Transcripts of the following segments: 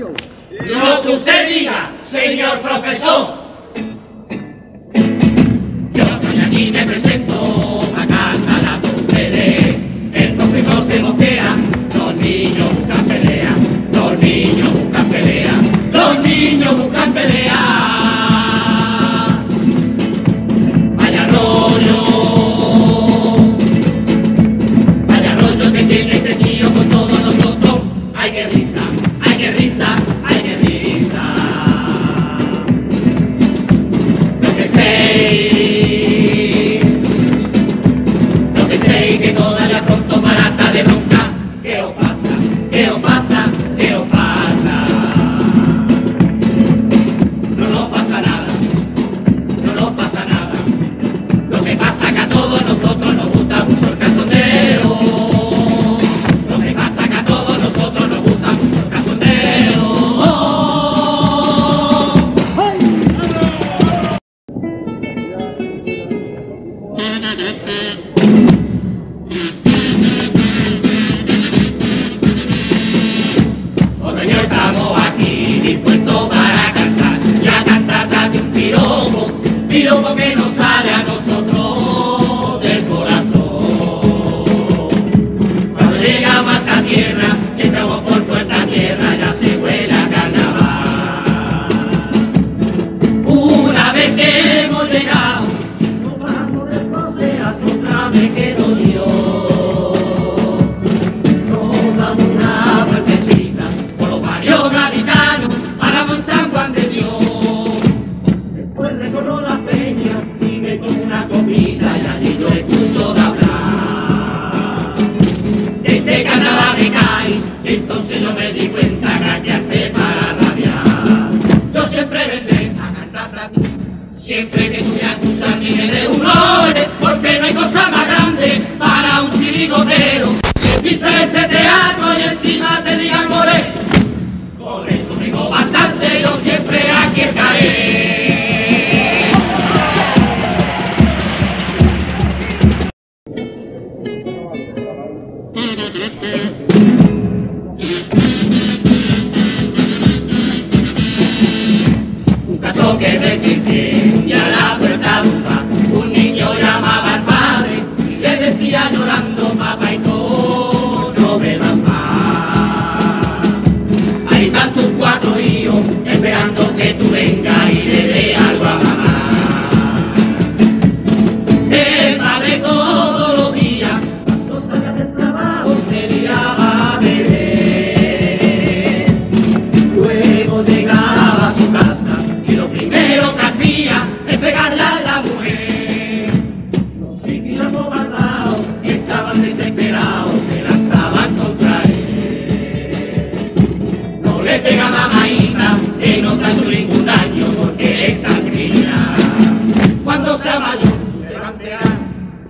yo. Lo que usted diga, señor profesor. Thank you. Siempre que tú me acusas, me de humores, porque no hay cosa más grande para un chirigotero que pisa este teatro y encima te digan goles. Con eso tengo bastante, yo siempre aquí estaré.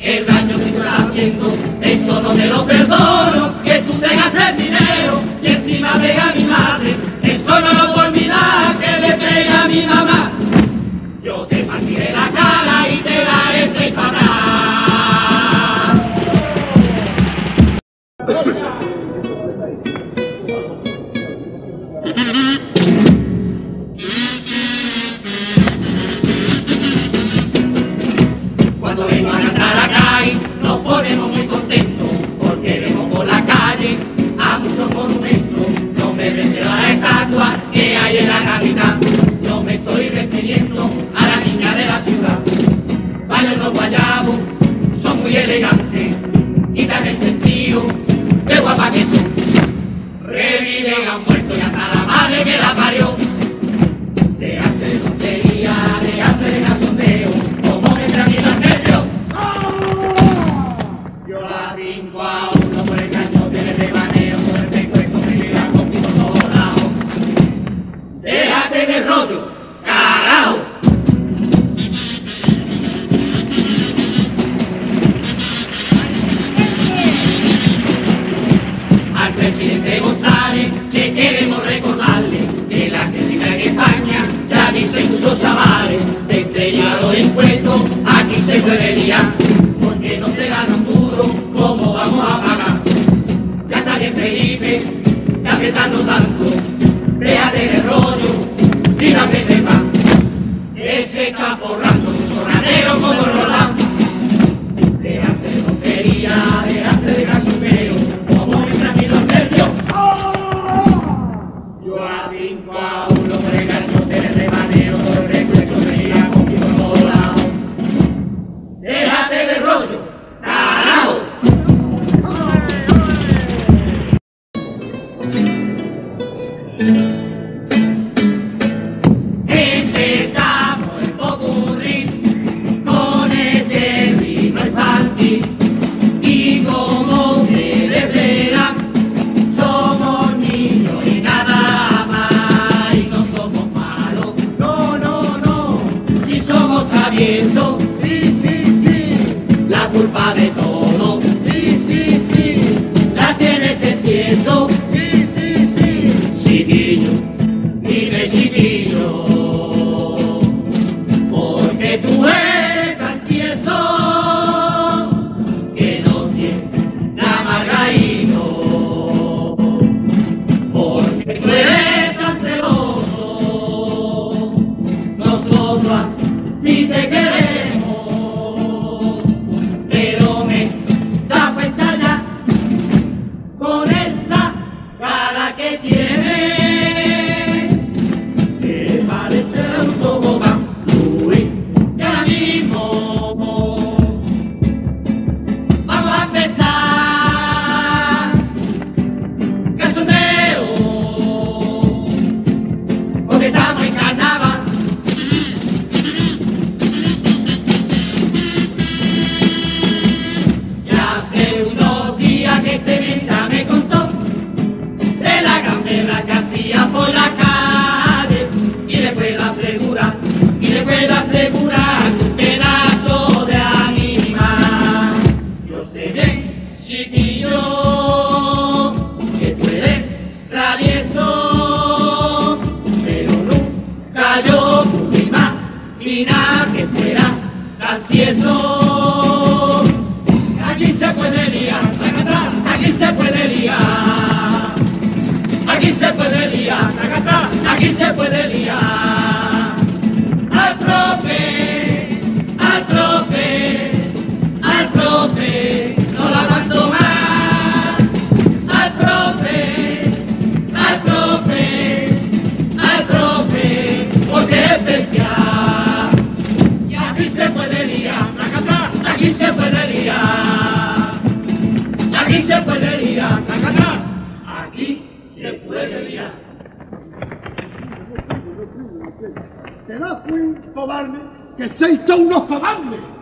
el daño que estás haciendo, eso no te lo perdono, que tú te gastes dinero y encima pega a mi madre, eso no lo puedo que le pega a mi mamá. muerto la le queremos recordarle que la crecida en España ya dice que usó de entregado de impuestos, aquí se puede liar, porque no se gana un duro, ¿cómo vamos a pagar? Ya está bien Felipe, está apretando tanto, déjate de rollo, y no se sepa, ese caporral. que tiene. Así es. Aquí se puede liar, aquí se puede liar. Aquí se puede liar, aquí se puede liar. son unos cobardes.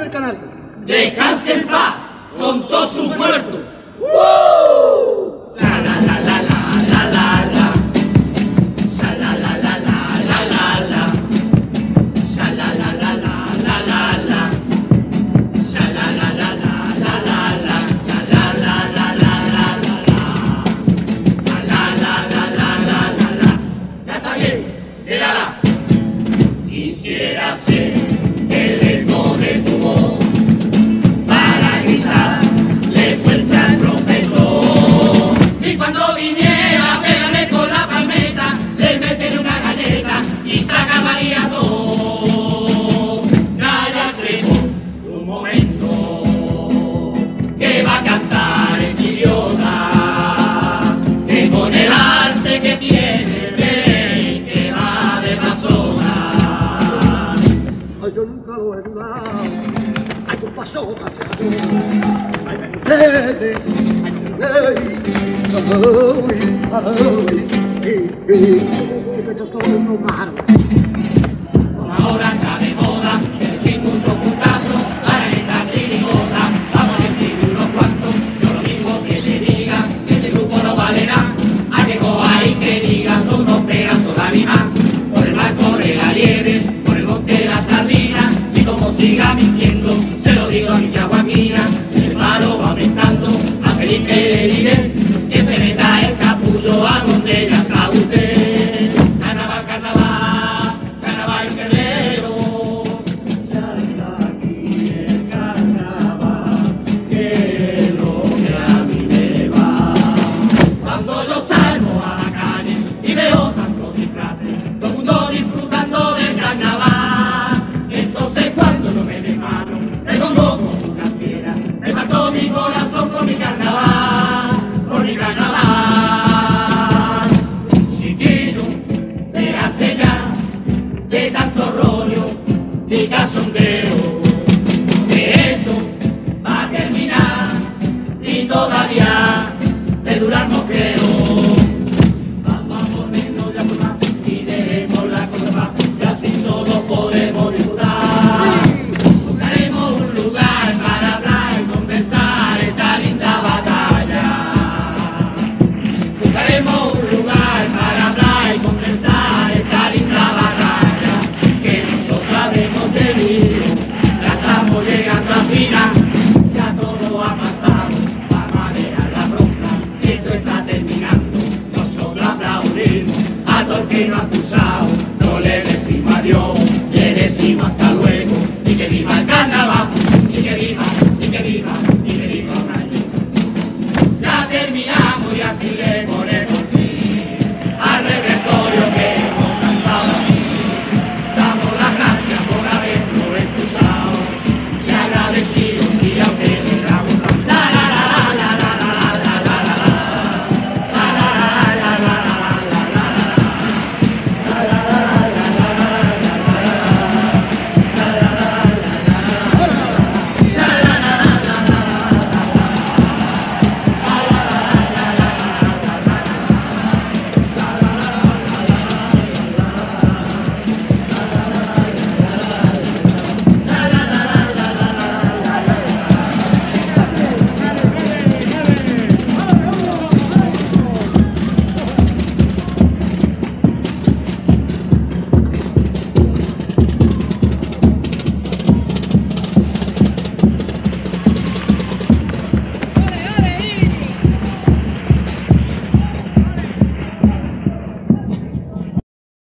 del canal. Descanse. Ahora está de moda, el sí puso putazo, para esta sirigota, vamos a decir unos cuantos, yo lo mismo que le diga, que este grupo no vale nada, ha llegado ahí que diga, son dos pedazos de animal, por el mar corre la liebre, por el monte la sardina, y como siga mintiendo, Rodrigo Niña Joaquina.